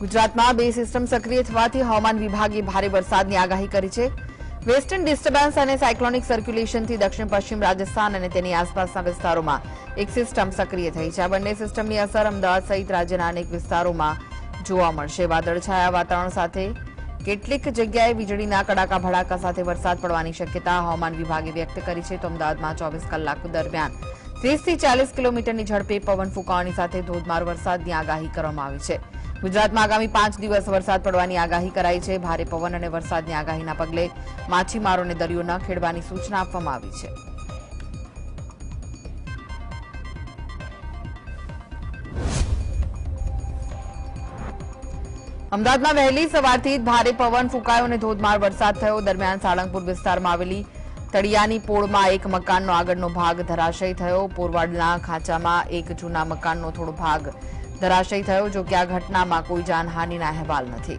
ગુજરાતમાં બે સિસ્ટમ સક્રિય થવાથી હવામાન વિભાગે ભારે વરસાદની આગાહી કરી છે. વેસ્ટર્ન ડિસ્ટર્બન્સ અને સાયક્લોનિક સર્ક્યુલેશનથી દક્ષિણ પશ્ચિમ રાજસ્થાન અને તેની આસપાસના વિસ્તારોમાં એક સિસ્ટમ સક્રિય થઈ છે. આ બંને સિસ્ટમની અસર અમદાવાદ સહિત રાજ્યના અનેક વિસ્તારોમાં જોવા મળશે. વાદળછાયા વાતાવરણ સાથે કેટલીક જગ્યાએ વીજળીના કડાકા ભડાકા સાથે વરસાદ પડવાની શક્યતા હવામાન વિભાગે વ્યક્ત કરી છે. તો અમદાવાદમાં ચોવીસ કલાક દરમિયાન ત્રીસથી ચાલીસ કિલોમીટરની ઝડપે પવન ફૂંકાવાની સાથે ધોધમાર વરસાદની આગાહી કરવામાં આવી છે. ગુજરાતમાં આગામી પાંચ દિવસ વરસાદ પડવાની આગાહી કરાઈ છે. ભારે પવન અને વરસાદની આગાહીના પગલે માછીમારોને દરિયો ન ખેડવાની સૂચના આપવામાં આવી છે. અમદાવાદમાં વહેલી સવારથી જ ભારે પવન ફૂંકાયો અને ધોધમાર વરસાદ થયો. દરમિયાન સાળંગપુર વિસ્તારમાં આવેલી તળિયાની પોળમાં એક મકાનનો આગળનો ભાગ ધરાશયી થયો. પોરવાડના ખાંચામાં એક જૂના મકાનનો થોડો ભાગ ધરાશયી થયો જો કે આ ઘટનામાં કોઈ જાનહાનિના અહેવાલ નથી.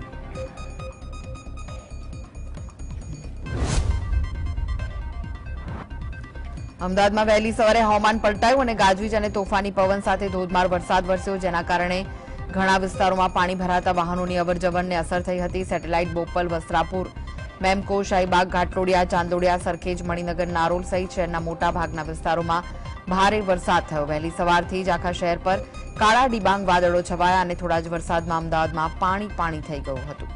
અમદાવાદમાં વહેલી સવારે હવામાન પલટાયું અને ગાજવીજ અને તોફાની પવન સાથે ધોધમાર વરસાદ વરસ્યો, જેના કારણે ઘણા વિસ્તારોમાં પાણી ભરાતા વાહનોની અવરજવરને અસર થઈ હતી. સેટેલાઇટ બોપલ, વસ્ત્રાપુર, મેમકો, શાહીબાગ ઘાટલોડિયા ચાંદોડિયા, સરખેજ, મણિનગર, નારોલ સહિત શહેરના મોટા ભાગના વિસ્તારોમાં ભારે વરસાદ થયો. વહેલી સવારથી જ આખા શહેર પર કાળા ડિબાંગ વાદળો છવાયા અને થોડા જ વરસાદમાં અમદાવાદમાં પાણી પાણી થઈ ગયું હતું.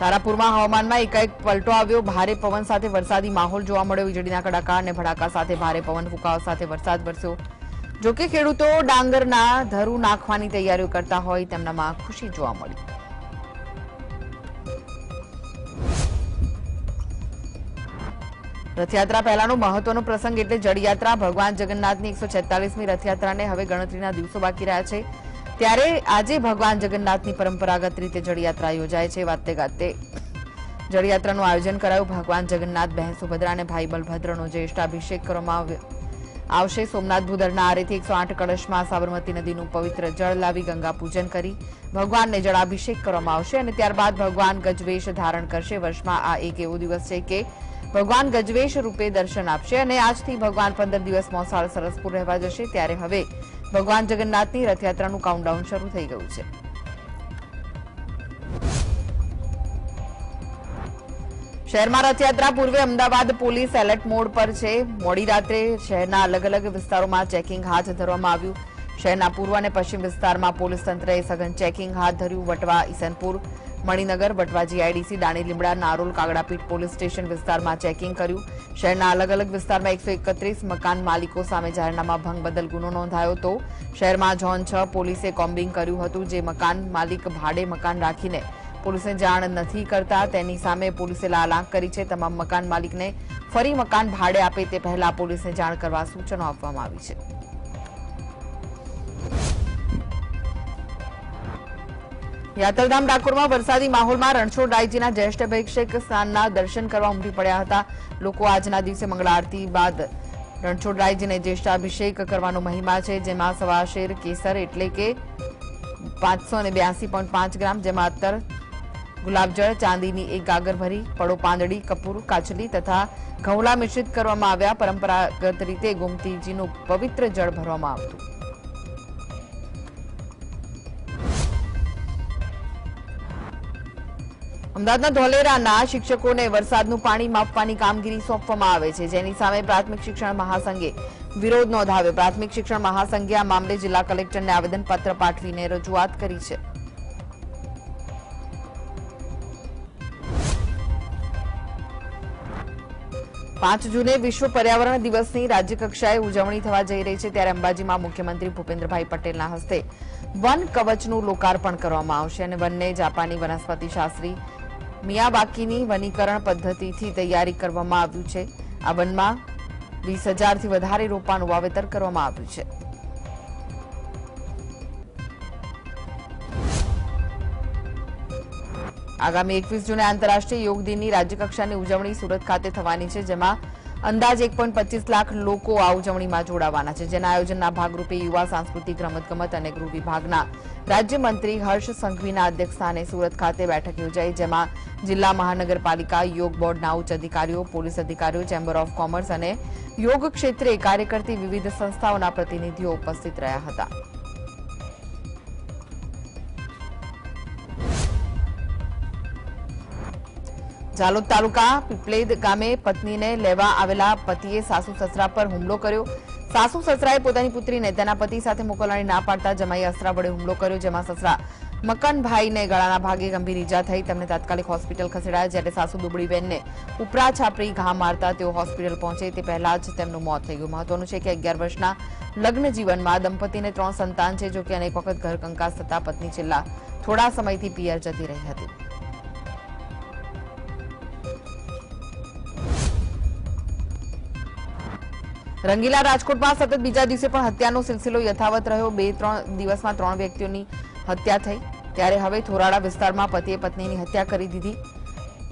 તારાપુરમાં હવામાનમાં એકાએક પલટો આવ્યો. ભારે પવન સાથે વરસાદી માહોલ જોવા મળ્યો. વીજળીના કડાકા અને ભડાકા સાથે ભારે પવન ફૂંકાવા સાથે વરસાદ વરસ્યો. જોકે ખેડૂતો ડાંગરના ધરું નાખવાની તૈયારીઓ કરતા હોય તેમનામાં ખુશી જોવા મળી. રથયાત્રા પહેલાનો મહત્વનો પ્રસંગ એટલે જળયાત્રા. ભગવાન જગન્નાથની એકસો છેતાલીસમી રથયાત્રાને હવે ગણતરીના દિવસો બાકી રહ્યા છે. ત્યારે આજે ભગવાન જગન્નાથની પરંપરાગત રીતે જળયાત્રા યોજાય છે. વાતે ગાતે જળયાત્રાનું આયોજન કરાયું. ભગવાન જગન્નાથ, બહેન સુભદ્રા અને ભાઈ બલભદ્રનો જ્યેષ્ઠાભિષેક કરવામાં આવશે સોમનાથ ભૂદરના આરેથી એકસો આઠ કળશમાં સાબરમતી નદીનું પવિત્ર જળ લાવી ગંગા પૂજન કરી. ભગવાનને જળાભિષેક કરવામાં આવશે અને ત્યારબાદ ભગવાન ગજવેશ ધારણ કરશે. વર્ષમાં આ એક એવો દિવસ છે કે ભગવાન ગજવેશ રૂપે દર્શન આપશે અને આજથી ભગવાન પંદર દિવસ મોસાળ સરસપુર રહેવા જશે. ત્યારે હવે ભગવાન જગન્નાથની રથયાત્રાનું કાઉન્ટડાઉન શરૂ થઈ ગયું છે. શહેરમાં રથયાત્રા પૂર્વે અમદાવાદ પોલીસ એલર્ટ મોડ પર છે. મોડી રાત્રે શહેરના અલગ અલગ વિસ્તારોમાં ચેકિંગ હાથ ધરવામાં આવ્યું. શહેરના પૂર્વ અને પશ્ચિમ વિસ્તારમાં પોલીસ તંત્રએ સઘન ચેકિંગ હાથ ધર્યું Vatva Isanpur, Maninagar, Vatva GIDC, Dani Limda, Narol, Kagdapith police station વિસ્તારમાં ચેકિંગ કર્યું. શહેરના અલગ અલગ વિસ્તારમાં એકસો એકત્રીસ મકાન માલિકો સામે જાહેરનામા ભંગ બદલ ગુનો નોંધાયો હતો. શહેરમાં ઝોન છ પોલીસે કોમ્બિંગ કર્યું હતું જે મકાન માલિક ભાડે મકાન રાખીને પોલીસને જાણ નથી કરતા. તેની સામે પોલીસે લાલ આંખ કરી છે. તમામ મકાન માલિકને ફરી મકાન ભાડે આપે તે પહેલા પોલીસને જાણ કરવા સૂચનો આપવામાં આવી છે. યાત્રાધામ ડાકોરમાં વરસાદી માહોલમાં રણછોડ રાયજીના જ્યેષ્ઠ અભિષેક સ્નાનના દર્શન કરવા ઉમટી પડ્યા હતા. લોકો આજના દિવસે મંગળા આરતી બાદ રણછોડ રાયજીને જ્યેષ્ઠ અભિષેક કરવાનો મહિમા છે, જેમાં સવા શેર કેસર એટલે કે પાંચસો ને બ્યાસી પોઈન્ટ પાંચ ગ્રામ, જેમાં અત્તર ગુલાબજળ, ચાંદીની એક ગાગર ભરી, પડો પાંદડી, કપૂર કાચલી તથા ઘઉંલા મિશ્રિત કરવામાં આવ્યા. પરંપરાગત રીતે ગોમતીજીનું પવિત્ર જળ ભરવામાં આવતું. અમદાવાદના ધોલેરાના શિક્ષકોને વરસાદનું પાણી માપવાની કામગીરી સોંપવામાં આવે છે. જેની સામે પ્રાથમિક શિક્ષણ મહાસંઘે વિરોધ નોંધાવ્યો. પ્રાથમિક શિક્ષણ મહાસંઘે આ મામલે જિલ્લા કલેક્ટરને આવેદનપત્ર પાઠવીને રજૂઆત કરી છે. પાંચ જૂને વિશ્વ પર્યાવરણ દિવસની રાજ્યકક્ષાએ ઉજવણી થવા જઈ રહી છે. ત્યારે અંબાજીમાં મુખ્યમંત્રી ભૂપેન્દ્રભાઈ પટેલના હસ્તે વન કવચનું લોકાર્પણ કરવામાં આવશે અને વનને જાપાની વનસ્પતિ શાસ્ત્રી મિયાબાકીની વનીકરણ પદ્ધતિથી તૈયારી કરવામાં આવ્યું છે. આ વનમાં વીસ હજારથી વધારે રોપાનું વાવેતર કરવામાં આવ્યું છે. આગામી એકવીસ જૂને આંતરરાષ્ટ્રીય યોગ દિનની રાજ્યકક્ષાની ઉજવણી સુરત ખાતે થવાની છે, જેમાં અંદાજ એક લાખ લોકો આ ઉજવણીમાં જોડાવાના છે, જેના આયોજનના ભાગરૂપે યુવા સાંસ્કૃતિક રમતગમત અને ગૃહ વિભાગના રાજ્યમંત્રી હર્ષ સંઘવીના અધ્યક્ષસ્થાને સુરત ખાતે બેઠક યોજાઈ, જેમાં જિલ્લા મહાનગરપાલિકા યોગ બોર્ડના ઉચ્ચ અધિકારીઓ, પોલીસ અધિકારીઓ, ચેમ્બર ઓફ કોમર્સ અને યોગ ક્ષેત્રે કાર્ય કરતી વિવિધ સંસ્થાઓના પ્રતિનિધિઓ ઉપસ્થિત રહ્યા હતા. જાલોદ તાલુકા પીપળેદ ગામે પત્નીને લેવા આવેલા પતિએ સાસુ સસરા પર હુમલો કર્યો. સાસુ સસરાએ પોતાની પુત્રીને તેના પતિ સાથે મોકલવાની ના પાડતા જમાઈએ અસ્ત્રા વડે હુમલો કર્યો, જેમાં સસરા મકનભાઈને ગળાના ભાગે ગંભીર ઈજા થઈ. તેમને તાત્કાલિક હોસ્પિટલ ખસેડાયા, જ્યારે સાસુ દુબળીબેનને ઉપરા છાપરી ઘા મારતા તેઓ હોસ્પિટલ પહોંચે. તે પહેલા જ તેમનું મોત થઈ ગયું. મહત્વનું છે કે અગિયાર વર્ષના લગ્ન જીવનમાં દંપતીને ત્રણ સંતાન છે, જો કે અનેક વખત ઘર કંકાસ થતા પત્ની છેલ્લા થોડા સમયથી પિયર જતી રહી હતી. રંગીલા રાજકોટમાં સતત બીજા દિવસે પણ હત્યાનો સિલસિલો યથાવત રહ્યો. બે, ત્રણ દિવસમાં ત્રણ વ્યક્તિઓની હત્યા થઈ. ત્યારે હવે થોરાડા વિસ્તારમાં પતિએ પત્નીની હત્યા કરી દીધી.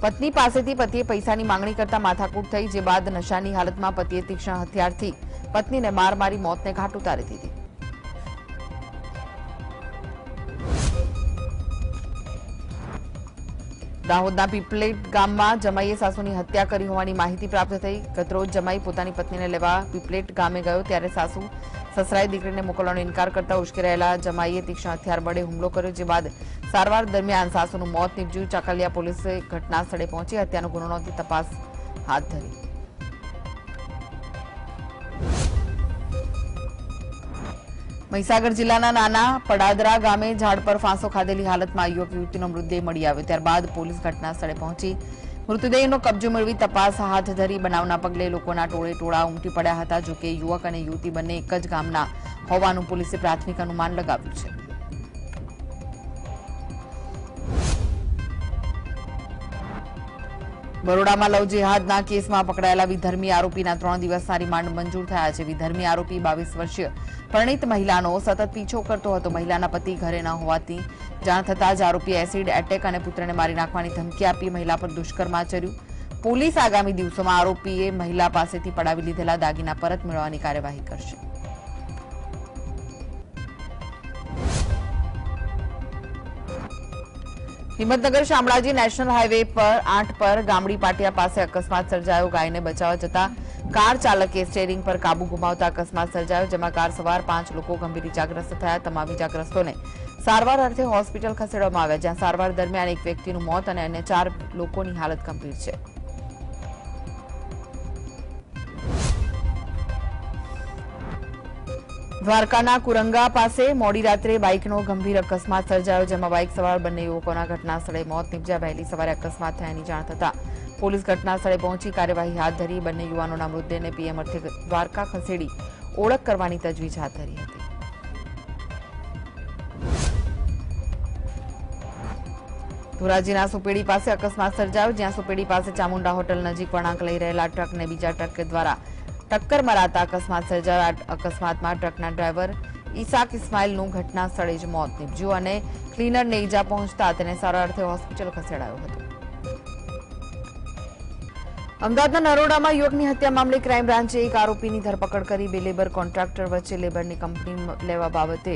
પત્ની પાસેથી પતિએ પૈસાની માંગણી કરતા માથાકૂટ થઈ, જે બાદ નશાની હાલતમાં પતિએ તીક્ષ્ણ હથિયારથી પત્નીને માર મારી મોતને ઘાટ ઉતારી દીધી. દાહોદના પીપલેટ ગામમાં જમાઈએ સાસુની હત્યા કરી હોવાની માહિતી પ્રાપ્ત થઈ. ગતરોજ જમાઈ પોતાની પત્નીને લેવા પીપલેટ ગામે ગયો, ત્યારે સાસુ, સસરાએ દીકરીને મોકલવાનો ઇનકાર કરતા ઉશ્કેરાયેલા જમાઈએ તીક્ષ્ણ હથિયાર વડે હુમલો કર્યો, જે બાદ સારવાર દરમિયાન સાસુનું મોત નીપજ્યું. ચાકલિયા પોલીસે ઘટના સ્થળે પહોંચી હત્યાનો ગુનો નોંધી તપાસ હાથ ધરી. મહીસાગર જિલ્લાના નાના પડાદરા ગામે ઝાડ પર ફાંસો ખાધેલી હાલતમાં યુવક યુવતીનો મૃતદેહ મળી આવ્યો. ત્યારબાદ પોલીસ ઘટના સ્થળે પહોંચી મૃતદેહનો કબજો મેળવી તપાસ હાથ ધરી બનાવના પગલે લોકોના ટોળે ટોળા ઉમટી પડ્યા હતા, જોકે યુવક અને યુવતી બંને એક જ ગામના હોવાનું પોલીસે પ્રાથમિક અનુમાન લગાવ્યું છે. બરોડામાં લવ જેહાદના કેસમાં પકડાયેલા વિધર્મી આરોપીના ત્રણ દિવસના રિમાન્ડ મંજૂર થયા છે. વિધર્મી આરોપી બાવીસ વર્ષીય પરણિત મહિલાનો સતત પીછો કરતો હતો. મહિલાના પતિ ઘરે ન હોવાથી જાણ થતાં જ આરોપીએ એસિડ એટેક અને પુત્રને મારી નાખવાની ધમકી આપી મહિલા પર દુષ્કર્મ આચર્યું. પોલીસ આગામી દિવસોમાં આરોપીએ મહિલા પાસેથી પડાવી લીધેલા દાગીના પરત મેળવવાની કાર્યવાહી કરશે. હિંમતનગર શામળાજી નેશનલ હાઈવે પર આઠ પર ગામડી પાટિયા પાસે અકસ્માત સર્જાયો. ગાયને બચાવવા જતા કાર ચાલકે સ્ટેરિંગ પર કાબુ ગુમાવતા અકસ્માત સર્જાયો, જેમાં કાર સવાર પાંચ લોકો ગંભીર ઇજાગ્રસ્ત થયા. તમામ ઇજાગ્રસ્તોને સારવાર અર્થે હોસ્પિટલ ખસેડવામાં આવ્યા, જ્યાં સારવાર દરમિયાન એક વ્યક્તિનું મોત અને અન્ય ચાર લોકોની હાલત ગંભીર છે. દ્વારકાના કુરંગા પાસે મોડી રાત્રે બાઇકનો ગંભીર અકસ્માત સર્જાયો, જેમાં બાઇક સવાર બંને યુવકોના ઘટના સ્થળે મોત નીપજ્યા. વહેલી સવારે અકસ્માત થયાની જાણ થતાં પોલીસ ઘટના સ્થળે પહોંચી કાર્યવાહી હાથ ધરી બંને યુવાનોના મૃતદેહને પીએમ અર્થે દ્વારકા ખસેડી ઓળખ કરવાની તજવીજ હાથ ધરી હતી. ધોરાજીના સુપેડી પાસે અકસ્માત સર્જાયો, જ્યાં સુપેડી પાસે ચામુંડા હોટલ નજીક વળાંક લઈ રહેલા ટ્રકને બીજા ટ્રક દ્વારા ટક્કર મરાતા અકસ્માત સર્જાયો. અકસ્માતમાં ટ્રકના ડ્રાઈવર ઈસાક ઇસ્માઇલનું ઘટના સ્થળે જ મોત નીપજ્યું અને ક્લીનરને ઈજા પહોંચતા તેને સારા અર્થે હોસ્પિટલ ખસેડાયો હતો. અમદાવાદના નરોડામાં યુવકની હત્યા મામલે ક્રાઇમ બ્રાન્ચે એક આરોપીની ધરપકડ કરી. બે લેબર કોન્ટ્રાક્ટર વચ્ચે લેબરની કંપની લેવા બાબતે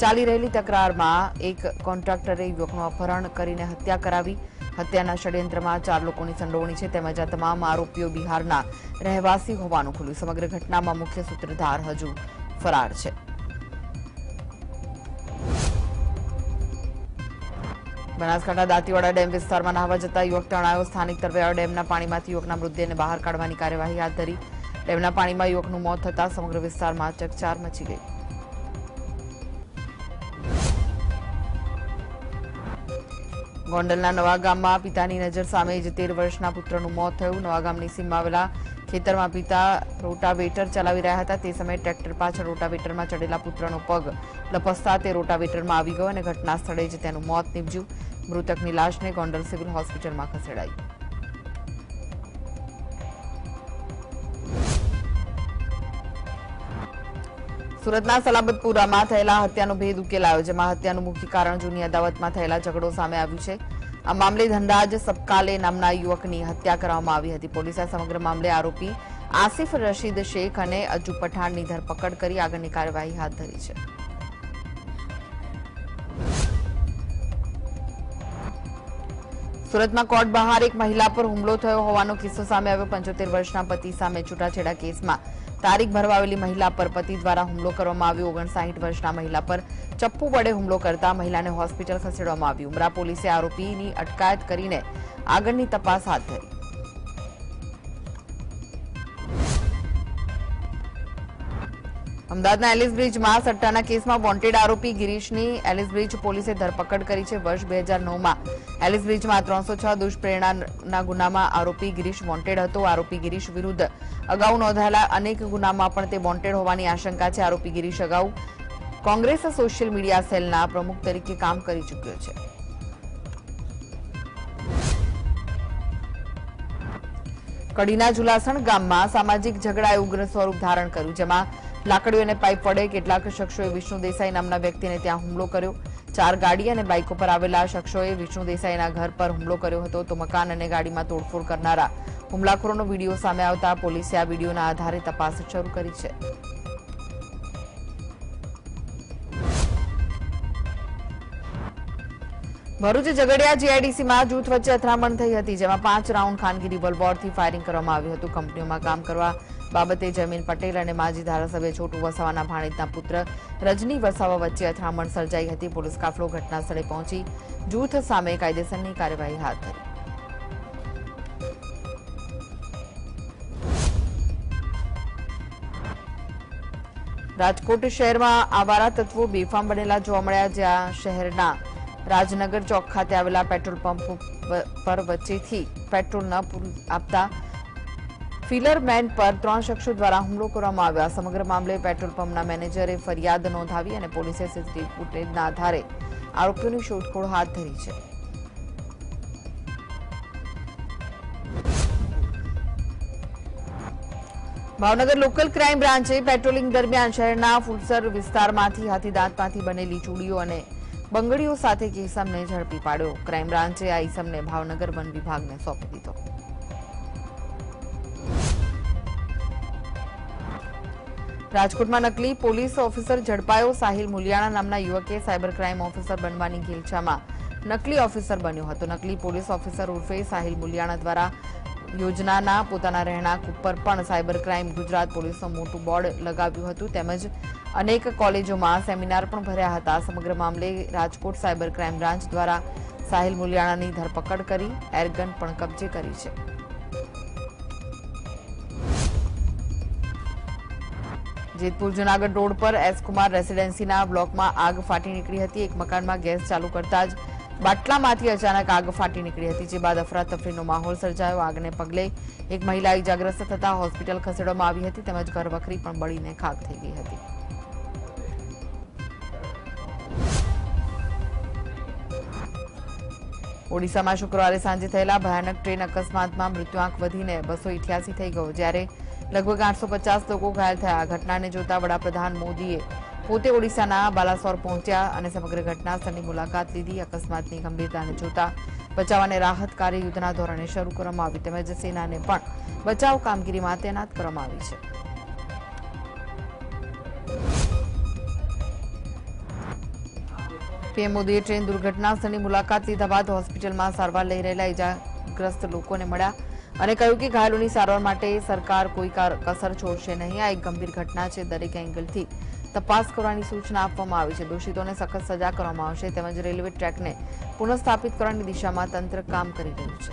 ચાલી રહેલી તકરારમાં એક કોન્ટ્રાક્ટરે યુવકનું અપહરણ કરીને હત્યા કરાવી. હત્યાના ષડયંત્રમાં ચાર લોકોની સંડોવણી છે, તેમજ આ તમામ આરોપીઓ બિહારના રહેવાસી હોવાનું ખુલ્યું. સમગ્ર ઘટનામાં મુખ્ય સૂત્રધાર હજુ ફરાર છે. બનાસકાંઠા દાંતીવાડા ડેમ વિસ્તારમાં નાહવા જતા યુવક તણાયો. સ્થાનિક તરવૈયા ડેમના પાણીમાંથી યુવકના મૃતદેહને બહાર કાઢવાની કાર્યવાહી હાથ ધરી. ડેમના પાણીમાં યુવકનું મોત થતા સમગ્ર વિસ્તારમાં ચકચાર મચી ગઈ. ગોંડલના નવાગામમાં પિતાની નજર સામે જ તેર વર્ષના પુત્રનું મોત થયું. નવાગામની સીમમાં આવેલા ખેતરમાં પિતા રોટાવેટર ચલાવી રહ્યા હતા. તે સમયે ટ્રેક્ટર પાછળ રોટાવેટરમાં ચડેલા પુત્રનો પગ લપસતા તે રોટાવેટરમાં આવી ગયો અને ઘટના સ્થળે જ તેનું મોત નીપજ્યું. મૃતકની લાશને ગોંડલ સિવિલ હોસ્પિટલમાં ખસેડાઈ. સુરતના સલામતપુરામાં થયેલા હત્યાનો ભેદ ઉકેલાયો, જેમાં હત્યાનું મુખ્ય કારણ જૂની અદાવતમાં થયેલા ઝઘડો સામે આવ્યું છે. આ મામલે ધનરાજ સપકાલે નામના યુવકની હત્યા કરવામાં આવી હતી. પોલીસે સમગ્ર મામલે આરોપી આસિફ રશીદ શેખ અને અજુ પઠાણની ધરપકડ કરી આગળની કાર્યવાહી હાથ ધરી છે. સુરતમાં કોર્ટ બહાર એક મહિલા પર હુમલો થયો હોવાનો કિસ્સો સામે આવ્યો. પંચોતેર વર્ષના પતિ સામે છૂટાછેડા કેસમાં તારીખ ભરવા આવેલી મહિલા પર પતિ દ્વારા હુમલો કરવામાં આવ્યો. ઓગણસાઠ વર્ષના મહિલા પર ચપ્પુ વડે હુમલો કરતા મહિલાને હોસ્પિટલ ખસેડવામાં આવી ઉમરા પોલીસે આરોપીની અટકાયત કરીને આગળની તપાસ હાથ ધરી. અમદાવાદના એલિસ બ્રિજમાં સટ્ટાના કેસમાં વોન્ટેડ આરોપી ગિરીશની એલિસ બ્રિજ પોલીસે ધરપકડ કરી છે. વર્ષ બે હજાર એલિસ બ્રિજમાં ત્રણસો છ દુષ્પ્રેરણાના ગુનામાં આરોપી ગિરીશ વોન્ટેડ હતો. આરોપી ગિરીશ વિરુદ્ધ અગાઉ નોંધાયેલા અનેક ગુનામાં પણ તે વોન્ટેડ હોવાની આશંકા છે. આરોપી ગિરીશ અગાઉ કોંગ્રેસ સોશિયલ મીડિયા સેલના પ્રમુખ તરીકે કામ કરી ચૂક્યો છે. કડીના જુલાસણ ગામમાં સામાજિક ઝઘડાએ ઉગ્ર સ્વરૂપ ધારણ કર્યું, જેમાં લાકડીઓ અને પાઇપ વડે કેટલાક શખ્સોએ વિષ્ણુ દેસાઈ નામના વ્યક્તિને ત્યાં હુમલો કર્યો. ચાર ગાડી અને બાઇકો પર આવેલા શખ્સોએ વિષ્ણુ દેસાઈના ઘર પર હુમલો કર્યો હતો તો મકાન અને ગાડીમાં તોડફોડ કરનારા હુમલાખોરોનો વીડિયો સામે આવતા પોલીસે આ વિડીયોના આધારે તપાસ શરૂ કરી છે. ભરૂચ ઝઘડિયા જીઆઈડીસીમાં જૂથ વચ્ચે અથડામણ થઈ હતી, જેમાં પાંચ રાઉન્ડ ખાનગી રિવોલ્વરથી ફાયરિંગ કરવામાં આવ્યું હતું. કંપનીઓમાં કામ કરવા બાબતે જમીન પટેલ અને માજી ધારાસભ્ય છોટુ વસાવાના ભાણેજના પુત્ર રજની વસાવા વચ્ચે અથડામણ સર્જાઈ હતી. પોલીસ કાફલો ઘટનાસ્થળે પહોંચી જૂથ સામે કાયદેસરની કાર્યવાહી હાથ ધરી. રાજકોટ શહેરમાં આવારા તત્વો બેફામ બનેલા જોવા મળ્યા, જ્યાં શહેરના રાજનગર ચોક ખાતે આવેલા પેટ્રોલ પંપ પર વચ્ચેથી પેટ્રોલ ન આપતા ફિલર મેન પર ત્રણ શખ્સો દ્વારા હુમલો કરવામાં આવ્યો. સમગ્ર મામલે પેટ્રોલ પંપના મેનેજરે ફરિયાદ નોંધાવી અને પોલીસે સીસીટીવી ફૂટેજના આધારે આરોપીઓની શોધખોળ હાથ ધરી છે. ભાવનગર લોકલ ક્રાઇમ બ્રાન્ચે પેટ્રોલિંગ દરમિયાન શહેરના ફૂલસર વિસ્તારમાંથી હાથીદાંતમાંથી બનેલી ચૂડીઓ અને બંગડીઓ સાથે એક ઝડપી પાડ્યો. ક્રાઇમ બ્રાન્ચે આ ઈસમને ભાવનગર વન વિભાગને સોંપી દીધો. રાજકોટમાં નકલી પોલીસ ઓફિસર ઝડપાયો સાહિલ મુલિયાણા નામના યુવકે સાયબર ક્રાઇમ ઓફિસર બનવાની ઘેલછામાં નકલી ઓફિસર બન્યો હતો. નકલી પોલીસ ઓફિસર ઉર્ફે સાહિલ મુલિયાણા દ્વારા યોજનાના પોતાના રહેણાંક ઉપર પણ સાયબર ક્રાઇમ ગુજરાત પોલીસનું મોટું બોર્ડ લગાવ્યું હતું. તેમજ અનેક કોલેજોમાં સેમિનાર પણ ભર્યા હતા. સમગ્ર મામલે રાજકોટ સાયબર ક્રાઇમ બ્રાન્ચ દ્વારા સાહિલ મુલિયાણાની ધરપકડ કરી, એરગન પણ કબજે કરી છે. જેતપુર જુનાગઢ રોડ પર એસ કુમાર રેસીડેન્સીના બ્લોકમાં આગ ફાટી નીકળી હતી. એક મકાનમાં ગેસ ચાલુ કરતા જ બાટલામાંથી અચાનક આગ ફાટી નીકળી હતી, જે બાદ અફરાતફરીનો માહોલ સર્જાયો. આગને પગલે એક મહિલા ઇજાગ્રસ્ત થતા હોસ્પિટલ ખસેડવામાં આવી હતી, તેમજ ઘરવખરી પણ બળીને ખાક થઈ ગઈ હતી. ઓડિશામાં શુક્રવારે સાંજે થયેલા ભયાનક ટ્રેન અકસ્માતમાં મૃત્યુઆંક વધીને બસો ઇઠ્યાસી થઈ ગયો, જ્યારે લગભગ આઠસો લોકો ઘાયલ થયા. આ ઘટનાને જોતા વડાપ્રધાન મોદીએ પોતે ઓડિશાના બાલાસોર પહોંચ્યા અને સમગ્ર ઘટના સ્થળની મુલાકાત લીધી. અકસ્માતની ગંભીરતાને જોતા બચાવ અને રાહત કાર્ય યુદ્ધના ધોરણે શરૂ કરવામાં આવી. તેમજ સેનાને પણ બચાવ કામગીરીમાં તૈનાત કરવામાં આવી છે. પીએમ મોદીએ ટ્રેન દુર્ઘટના સ્થળની મુલાકાત લીધા બાદ હોસ્પિટલમાં સારવાર લઈ રહેલા ઇજાગ્રસ્ત લોકોને મળ્યા અને કહ્યું કે ઘાયલોની સારવાર માટે સરકાર કોઈ કસર છોડશે નહીં. આ એક ગંભીર ઘટના છે. દરેક એંગલથી તપાસ કરવાની સૂચના આપવામાં આવી છે. દોષિતોને સખત સજા કરવામાં આવશે તેમજ રેલવે ટ્રેકને પુનઃસ્થાપિત કરવાની દિશામાં તંત્ર કામ કરી રહ્યું છે.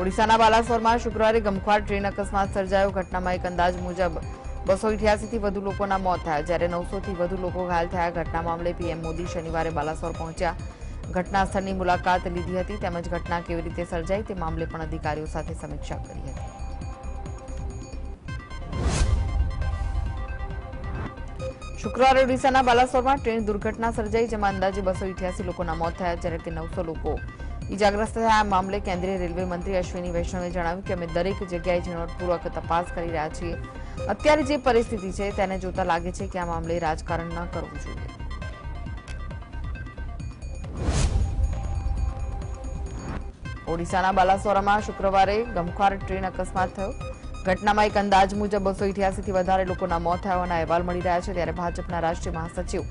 ઓડિશાના બાલાસોરમાં શુક્રવારે ગમખ્વાર ટ્રેન અકસ્માત સર્જાયો. ઘટનામાં એક અંદાજ મુજબ બસો થી વધુ લોકોના મોત થયા. જ્યારે નવસોથી વધુ લોકો ઘાયલ થયા. ઘટના મામલે પીએમ મોદી શનિવારે બાલાસોર પહોંચ્યા. ઘટના સ્થળની મુલાકાત લીધી હતી. તેમજ ઘટના કેવી રીતે સર્જાઈ તે મામલે પણ અધિકારીઓ સાથે સમીક્ષા કરી હતી. શુક્રવારે ઓડિશાના બાલાસોરમાં ટ્રેન દુર્ઘટના સર્જાઈ, જેમાં અંદાજે બસો લોકોના મોત થયા, જ્યારે કે નવસો લોકો ઇજાગ્રસ્ત થયા. આ મામલે કેન્દ્રીય રેલવે મંત્રી અશ્વિની વૈષ્ણવે જણાવ્યું કે અમે દરેક જગ્યાએ ઝીણવટપૂર્વક તપાસ કરી રહ્યા છીએ. અત્યારે જે પરિસ્થિતિ છે તેને જોતા લાગે છે કે આ મામલે રાજકારણ ન કરવું જોઈએ. ઓડિશાના બાલાસોરામાં શુક્રવારે ગમખ્વાર ટ્રેન અકસ્માત થયો. ઘટનામાં એક અંદાજ મુજબ બસો થી વધારે લોકોના મોત થયા અહેવાલ મળી રહ્યા છે, ત્યારે ભાજપના રાષ્ટ્રીય મહાસચિવ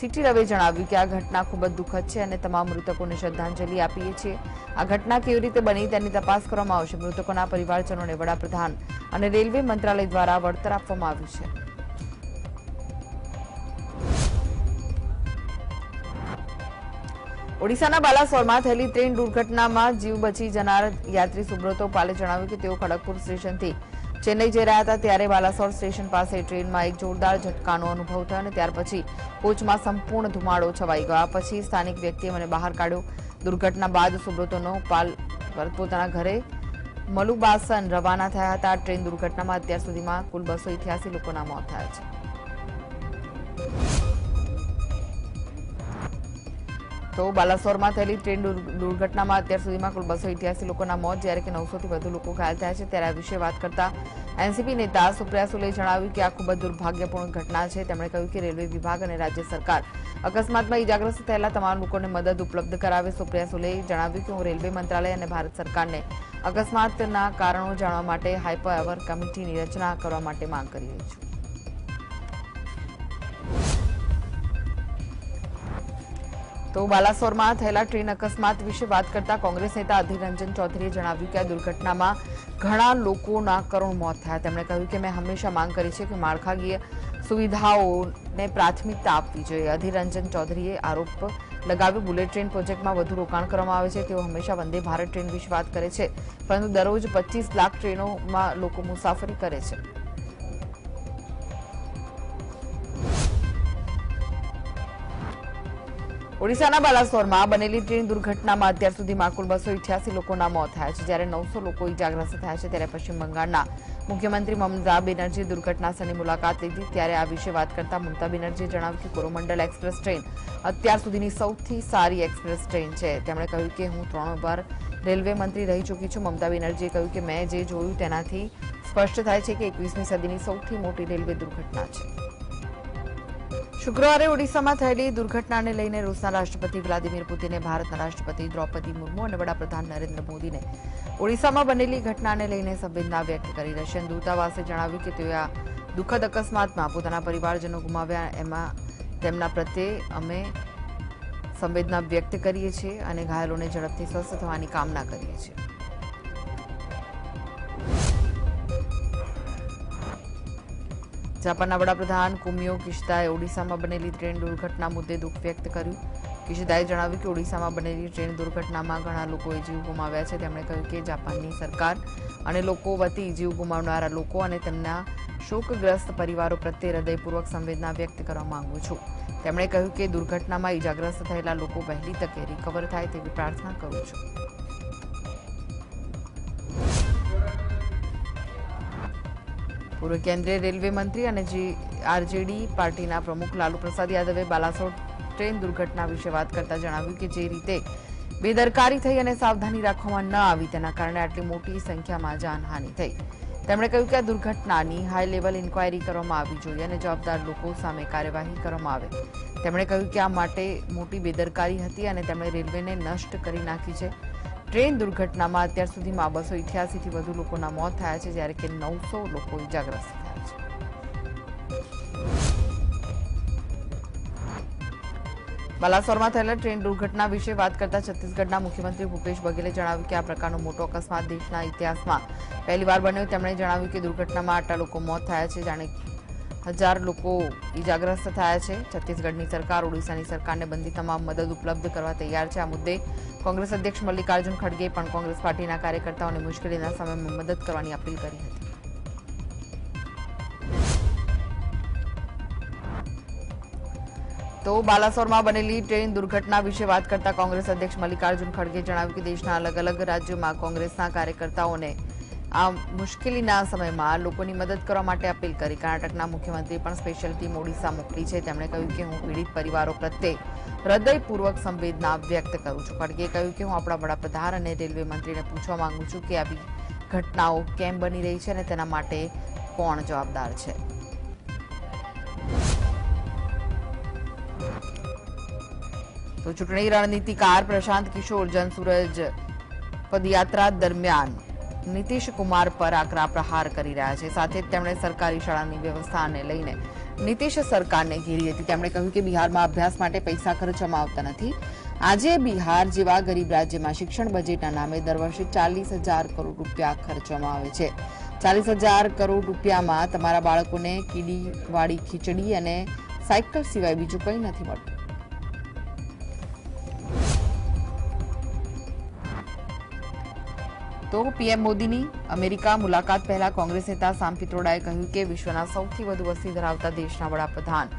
સીટી રવે જણાવ્યું કે આ ઘટના ખૂબ જ દુઃખદ છે અને તમામ મૃતકોને શ્રદ્ધાંજલિ આપીએ છીએ. આ ઘટના કેવી રીતે બની તેની તપાસ કરવામાં આવશે. મૃતકોના પરિવારજનોને વડાપ્રધાન અને રેલવે મંત્રાલય દ્વારા વળતર આપવામાં આવ્યું છે. ઓડિશાના બાલાસોરમાં થયેલી ટ્રેન દુર્ઘટનામાં જીવ બચી જનાર યાત્રી સુબ્રતો પાલે જણાવ્યું કે તેઓ ખડગપુર સ્ટેશનથી ચેન્નઈ જઈ રહ્યા હતા ત્યારે બાલાસોર સ્ટેશન પાસે ટ્રેનમાં એક જોરદાર ઝટકાનો અનુભવ થયો અને ત્યાર પછી કોચમાં સંપૂર્ણ ધુમાડો છવાઈ ગયો. પછી સ્થાનિક વ્યક્તિએ મને બહાર કાઢ્યો. દુર્ઘટના બાદ સુબ્રતોનો પાલ પોતાના ઘરે મલુબાસન રવાના થયા હતા. ટ્રેન દુર્ઘટનામાં અત્યાર સુધીમાં કુલ બસો લોકોના મોત થયા છે. તો બાલાસોરમાં થયેલી ટ્રેન દુર- દુર્ઘટનામાં અત્યાર સુધીમાં કુલ બસો ઇઠ્યાસી લોકોના મોત, જ્યારે કે નવસોથી વધુ લોકો ઘાયલ થયા છે ત્યારે આ વિશે વાત કરતા એનસીપી નેતા સુપ્રિયા સુલે જણાવ્યું કે આ ખૂબ જ દુર્ભાગ્યપૂર્ણ ઘટના છે. તેમણે કહ્યું કે રેલવે વિભાગ અને રાજ્ય સરકાર અકસ્માતમાં ઇજાગ્રસ્ત થયેલા તમામ લોકોને મદદ ઉપલબ્ધ કરાવે. સુપ્રિયા સુલે જણાવ્યું કે હું રેલવે મંત્રાલય અને ભારત સરકારને અકસ્માતના કારણો જાણવા માટે હાઇપર અવર કમિટીની રચના કરવા માટે માંગ કરી રહી છું. તો બાલાસોરમાં થયેલા ટ્રેન અકસ્માત વિશે વાત કરતા કોંગ્રેસ નેતા અધીર રંજન ચૌધરીએ જણાવ્યું કે આ દુર્ઘટનામાં ઘણા લોકોના કરુણ મોત થયા. તેમણે કહ્યું કે મેં હંમેશા માંગ કરી છે કે માળખાકીય સુવિધાઓને પ્રાથમિકતા આપવી જોઈએ. અધીર રંજન ચૌધરીએ આરોપ લગાવ્યો, બુલેટ ટ્રેન પ્રોજેક્ટમાં વધુ રોકાણ કરવામાં આવે છે. તેઓ હંમેશા વંદે ભારત ટ્રેન વિશે વાત કરે છે, પરંતુ દરરોજ પચીસ લાખ ટ્રેનોમાં લોકો મુસાફરી કરે છે. ઓડિશાના બાલાસોરમાં બનેલી ટ્રેન દુર્ઘટનામાં અત્યાર સુધીમાં કુલ બસો ઇઠ્યાસી લોકોના મોત થયા છે. જ્યારે નવસો લોકો ઇજાગ્રસ્ત થયા છે, ત્યારે પશ્ચિમ બંગાળના મુખ્યમંત્રી મમતા બેનર્જીએ દુર્ઘટના સ્થળની મુલાકાત લીધી. ત્યારે આ વિશે વાત કરતા મમતા બેનર્જીએ જણાવ્યું કે કોરોમંડલ એક્સપ્રેસ ટ્રેન અત્યાર સુધીની સૌથી સારી એક્સપ્રેસ ટ્રેન છે. તેમણે કહ્યું કે હું ત્રણ વાર રેલવે મંત્રી રહી ચૂકી છું. મમતા બેનર્જીએ કહ્યું કે મેં જે જોયું તેનાથી સ્પષ્ટ થાય છે કે એકવીસમી સદીની સૌથી મોટી રેલવે દુર્ઘટના છે. શુક્રવારે ઓડિશામાં થયેલી દુર્ઘટનાને લઈને રૂસના રાષ્ટ્રપતિ વ્લાદિમીર પુતિને ભારતના રાષ્ટ્રપતિ દ્રૌપદી મુર્મુ અને વડાપ્રધાન નરેન્દ્ર મોદીને ઓડિશામાં બનેલી ઘટનાને લઈને સંવેદના વ્યક્ત કરી રશિયન દૂતાવાસે જણાવ્યું કે તેઓ આ દુઃખદ અકસ્માતમાં પોતાના પરિવારજનો ગુમાવ્યા, એમાં તેમના પ્રત્યે અમે સંવેદના વ્યક્ત કરીએ છીએ અને ઘાયલોને ઝડપથી સ્વસ્થ થવાની કામના કરીએ છીએ. જાપાનના વડાપ્રધાન કુમિયો કિશિદાએ ઓડિશામાં બનેલી ટ્રેન દુર્ઘટના મુદ્દે દુઃખ વ્યક્ત કર્યું. કિશિદાએ જણાવ્યું કે ઓડિશામાં બનેલી ટ્રેન દુર્ઘટનામાં ઘણા લોકોએ જીવ ગુમાવ્યા છે. તેમણે કહ્યું કે જાપાનની સરકાર અને લોકો વતી જીવ ગુમાવનારા લોકો અને તેમના શોકગ્રસ્ત પરિવારો પ્રત્યે હૃદયપૂર્વક સંવેદના વ્યક્ત કરવા માંગુ છું. તેમણે કહ્યું કે દુર્ઘટનામાં ઇજાગ્રસ્ત થયેલા લોકો વહેલી તકે રિકવર થાય તેવી પ્રાર્થના કરું છું. પૂર્વ કેન્દ્રીય રેલવે મંત્રી અને આરજેડી પાર્ટીના પ્રમુખ લાલુ પ્રસાદ યાદવે બાલાસોર ટ્રેન દુર્ઘટના વિશે વાત કરતા જણાવ્યું કે જે રીતે બેદરકારી થઈ અને સાવધાની રાખવામાં ન આવી તેના કારણે આટલી મોટી સંખ્યામાં જાનહાનિ થઈ. તેમણે કહ્યું કે આ દુર્ઘટનાની હાઈ લેવલ ઇન્ક્વાયરી કરવામાં આવવી જોઈએ અને જવાબદાર લોકો સામે કાર્યવાહી કરવામાં આવે. તેમણે કહ્યું કે આ માટે મોટી બેદરકારી હતી અને તેમણે રેલવેને નષ્ટ કરી નાખી છે. ટ્રેન દુર્ઘટનામાં અત્યાર સુધીમાં બસો થી વધુ લોકોના મોત થયા છે, જ્યારે કે નવસો લોકો ઇજાગ્રસ્ત થયા છે. બાલાસોરમાં થયેલા ટ્રેન દુર્ઘટના વિશે વાત કરતા છત્તીસગઢના મુખ્યમંત્રી ભૂપેશ બઘેલે જણાવ્યું કે આ પ્રકારનો મોટો અકસ્માત દેશના ઇતિહાસમાં પહેલીવાર બન્યો. તેમણે જણાવ્યું કે દુર્ઘટનામાં આટલા લોકો મોત થયા છે. જાણે હજાર લોકો ઇજાગ્રસ્ત થયા છે. છત્તીસગઢની સરકાર, ઓડિશાની સરકારને બનતી તમામ મદદ ઉપલબ્ધ કરવા તૈયાર છે. આ મુદ્દે કોંગ્રેસ અધ્યક્ષ મલ્લિકાર્જુન ખડગે પણ કોંગ્રેસ પાર્ટીના કાર્યકર્તાઓને મુશ્કેલીના સમયમાં મદદ કરવાની અપીલ કરી હતી. તો બાલાસોરમાં બનેલી ટ્રેન દુર્ઘટના વિશે વાત કરતા કોંગ્રેસ અધ્યક્ષ મલ્લિકાર્જુન ખડગે જણાવ્યું કે દેશના અલગ અલગ રાજ્યોમાં કોંગ્રેસના કાર્યકર્તાઓને આ મુશ્કેલીના સમયમાં લોકોની મદદ કરવા માટે અપીલ કરી. કર્ણાટકના મુખ્યમંત્રી પણ સ્પેશિયલ ટીમ ઓડિશા મોકલી છે. તેમણે કહ્યું કે હું પીડિત પરિવારો પ્રત્યે હૃદયપૂર્વક સંવેદના વ્યક્ત કરું છું. ખડગેએ કહ્યું કે હું આપણા વડાપ્રધાન અને રેલવે મંત્રીને પૂછવા માંગુ છું કે આવી ઘટનાઓ કેમ બની રહી છે અને તેના માટે કોણ જવાબદાર છે? તો ચૂંટણી રણનીતિકાર પ્રશાંત કિશોર જનસુરજ પદયાત્રા દરમિયાન નીતિશ કુમાર પર આકરા પ્રહાર કરી રહ્યા છે. સાથે જ તેમણે સરકારી શાળાની વ્યવસ્થાને લઈને નીતિશ સરકારને ઘેરી હતી. તેમણે કહ્યું કે બિહારમાં અભ્યાસ માટે પૈસા ખર્ચવામાં આવતા નથી. આજે બિહાર જેવા ગરીબ રાજ્યમાં શિક્ષણ બજેટના નામે દર વર્ષે ચાલીસ હજાર કરોડ રૂપિયા ખર્ચવામાં આવે છે. ચાલીસ હજાર કરોડ રૂપિયામાં તમારા બાળકોને કીડીવાળી ખીચડી અને સાયકલ સિવાય બીજું કંઈ નથી મળતું. તો પીએમ મોદીની અમેરિકા મુલાકાત પહેલા કોંગ્રેસ નેતા સામ પિત્રોડાએ કહ્યું કે વિશ્વના સૌથી વધુ વસ્તી ધરાવતા દેશના વડાપ્રધાન.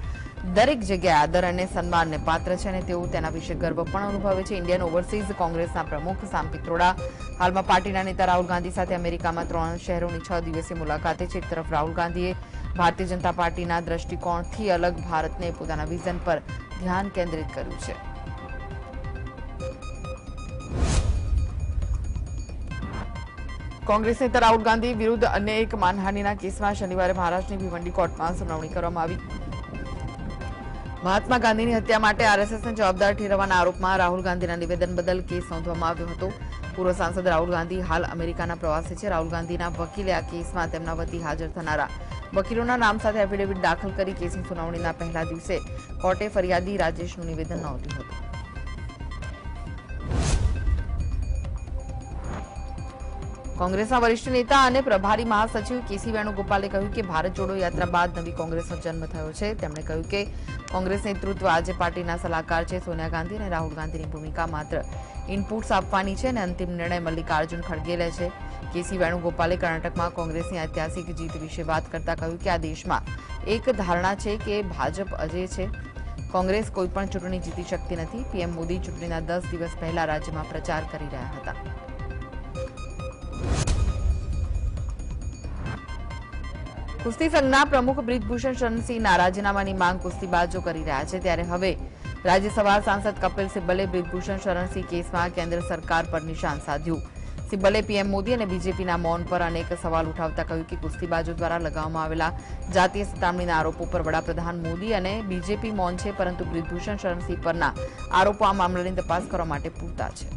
દરેક જગ્યાએ આદર અને સન્માનને પાત્ર છે અને તેઓ તેના વિશે ગર્વ પણ અનુભવે છે. ઇન્ડિયન ઓવરસીઝ કોંગ્રેસના પ્રમુખ સામ પિત્રોડા, હાલમાં પાર્ટીના નેતા રાહુલ ગાંધી સાથે અમેરિકામાં ત્રણ શહેરોની છ દિવસીય મુલાકાતે છે. એક તરફ રાહુલ ગાંધીએ ભારતીય જનતા પાર્ટીના દ્રષ્ટિકોણથી અલગ ભારતને પોતાના વિઝન પર ધ્યાન કેન્દ્રિત કર્યું છે. કોંગ્રેસ નેતા રાહુલ ગાંધી વિરુદ્ધ અન્ય એક માનહાનિના કેસમાં શનિવારે મહારાષ્ટ્રની ભિવંડી કોર્ટમાં સુનાવણી કરવામાં આવી. મહાત્મા ગાંધીની હત્યા માટે આરએસએસને જવાબદાર ઠેરવવાના આરોપમાં રાહુલ ગાંધીના નિવેદન બદલ કેસ નોંધવામાં આવ્યો હતો. પૂર્વ સાંસદ રાહુલ ગાંધી હાલ અમેરિકાના પ્રવાસે છે. રાહુલ ગાંધીના વકીલે આ કેસમાં તેમના વતી હાજર થનારા વકીલોના નામ સાથે એફિડેવિટ દાખલ કરી કેસની સુનાવણીના પહેલા દિવસે કોર્ટે ફરિયાદી રાજેશનું નિવેદન નોંધ્યું હતું. કોંગ્રેસના વરિષ્ઠ નેતા અને પ્રભારી મહાસચિવ કેસી વેણુગોપાલે કહ્યું કે ભારત જોડો યાત્રા બાદ નવી કોંગ્રેસનો જન્મ થયો છે. તેમણે કહ્યું કે કોંગ્રેસ નેતૃત્વ આજે પાર્ટીના સલાહકાર છે સોનિયા ગાંધી અને રાહુલ ગાંધીની ભૂમિકા માત્ર ઇનપુટ્સ આપવાની છે અને અંતિમ નિર્ણય મલ્લિકાર્જુન ખડગે લે છે. કેસી વેણુગોપાલે કર્ણાટકમાં કોંગ્રેસની ઐતિહાસિક જીત વિશે વાત કરતા કહ્યું કે આ દેશમાં એક ધારણા છે કે ભાજપ અજય છે. કોંગ્રેસ કોઈ પણ ચૂંટણી જીતી શકતી નથી. પીએમ મોદી ચૂંટણીના દસ દિવસ પહેલા રાજ્યમાં પ્રચાર કરી રહ્યા હતા. કુસ્તી સંઘના પ્રમુખ બ્રિજભૂષણ શરણસિંહના રાજીનામાની માંગ કુસ્તીબાજો કરી રહ્યા છે. ત્યારે હવે રાજ્યસભા સાંસદ કપિલ સિબ્બલે બ્રિજભૂષણ શરણસિંહ કેસમાં કેન્દ્ર સરકાર પર નિશાન સાધ્યું. સિબ્બલે પીએમ મોદી અને બીજેપીના મૌન પર અનેક સવાલ ઉઠાવતા કહ્યું કે કુસ્તીબાજો દ્વારા લગાવવામાં આવેલા જાતીય સતામણીના આરોપો પર વડાપ્રધાન મોદી અને બીજેપી મૌન છે, પરંતુ બ્રિજભૂષણ શરણસિંહ પરના આરોપો આ મામલાની તપાસ કરવા માટે પૂરતા છે.